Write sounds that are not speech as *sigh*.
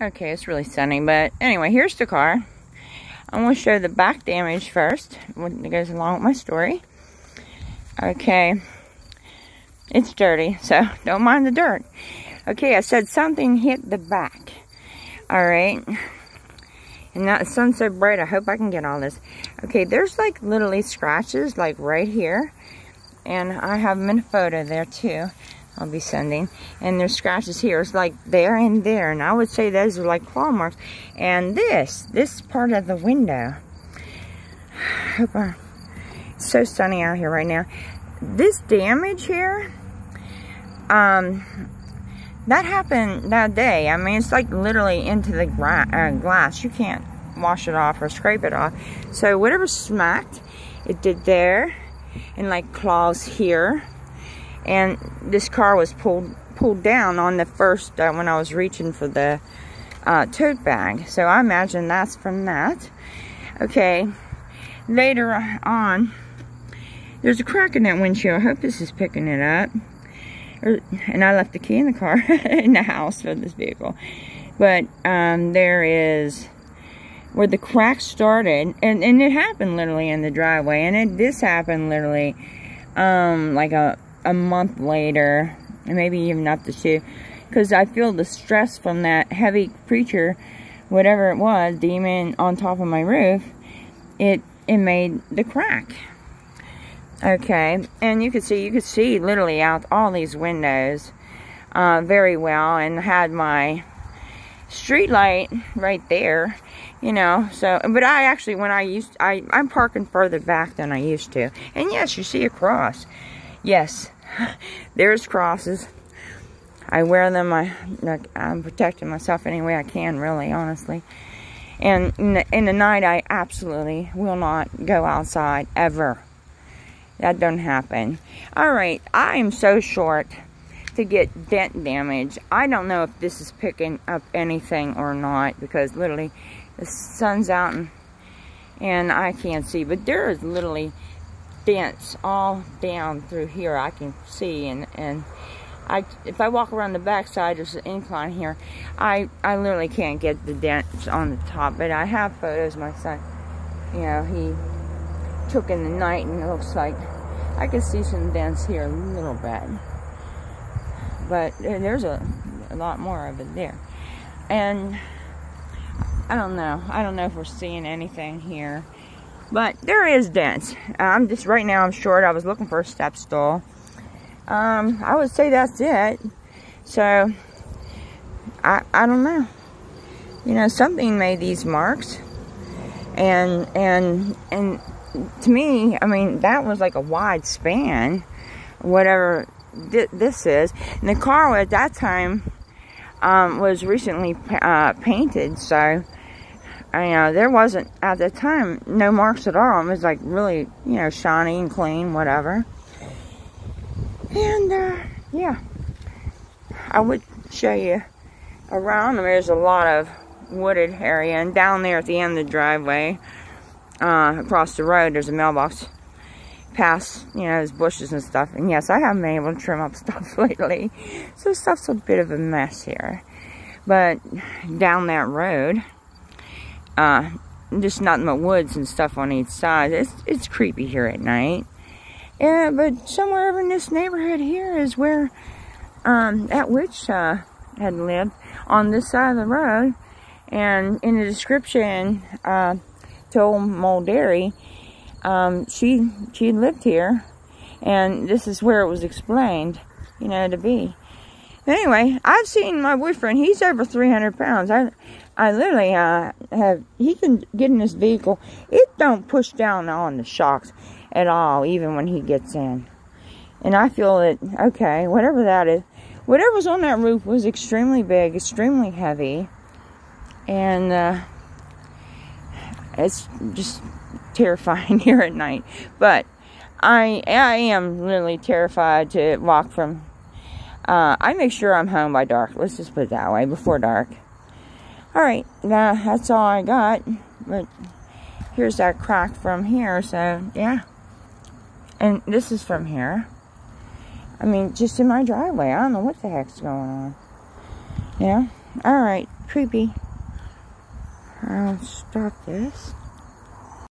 Okay, it's really sunny, but anyway, here's the car. I'm going to show the back damage first, what goes along with my story. Okay, it's dirty, so *laughs* don't mind the dirt. Okay, I said something hit the back. All right. And that sun's so bright, I hope I can get all this. Okay, there's like literally scratches like right here. And I have them in a photo there too. I'll be sending. And there's scratches here. It's like there and there. And I would say those are like claw marks. And this, this part of the window. *sighs* Hope I, it's so sunny out here right now. This damage here, um, that happened that day. I mean, it's like literally into the uh, glass. You can't wash it off or scrape it off. So whatever smacked, it did there. And like claws here and this car was pulled pulled down on the first uh, when I was reaching for the uh, tote bag. So I imagine that's from that. Okay. Later on there's a crack in that windshield. I hope this is picking it up. Er, and I left the key in the car *laughs* in the house for this vehicle. But um, there is where the crack started and, and it happened literally in the driveway and it this happened literally um, like a a month later, and maybe even up to two, because I feel the stress from that heavy creature, whatever it was, demon on top of my roof, it it made the crack. Okay, and you could see, you could see literally out all these windows uh, very well, and had my street light right there, you know, so, but I actually, when I used, I, I'm parking further back than I used to, and yes, you see a cross, yes, *laughs* there's crosses. I wear them. I, I'm protecting myself any way I can, really, honestly. And in the, in the night, I absolutely will not go outside, ever. That don't happen. All right, I am so short to get dent damage. I don't know if this is picking up anything or not because literally the sun's out and, and I can't see. But there is literally dents all down through here I can see and and I if I walk around the backside there's an incline here. I I literally can't get the dents on the top but I have photos my son you know he took in the night and it looks like I can see some dents here a little bit. But there's a, a lot more of it there. And I don't know. I don't know if we're seeing anything here but there is dents. I'm just, right now I'm short. I was looking for a step stool. Um, I would say that's it. So, I, I don't know. You know, something made these marks. And, and, and to me, I mean, that was like a wide span. Whatever th this is. And the car at that time um, was recently uh, painted. So, you know, there wasn't, at the time, no marks at all. It was like really, you know, shiny and clean, whatever. And, uh, yeah. I would show you around. There's a lot of wooded area. And down there at the end of the driveway, uh, across the road, there's a mailbox past, you know, there's bushes and stuff. And yes, I haven't been able to trim up *laughs* stuff lately. So stuff's a bit of a mess here. But down that road, uh, just nothing but woods and stuff on each side. It's, it's creepy here at night. Yeah, but somewhere over in this neighborhood here is where um, that witch uh, had lived on this side of the road. And in the description uh, to old Mulderry, um, she she lived here, and this is where it was explained, you know, to be. Anyway, I've seen my boyfriend. He's over 300 pounds. I I literally uh, have, he can get in this vehicle. It don't push down on the shocks at all, even when he gets in. And I feel that, okay, whatever that is, whatever's on that roof was extremely big, extremely heavy. And uh, it's just terrifying *laughs* here at night. But I, I am really terrified to walk from, uh, I make sure I'm home by dark. Let's just put it that way, before dark. Alright, now that's all I got. But here's that crack from here, so yeah. And this is from here. I mean, just in my driveway. I don't know what the heck's going on. Yeah? Alright. creepy. I'll stop this.